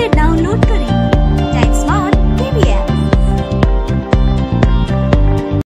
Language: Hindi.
से डाउनलोड करें।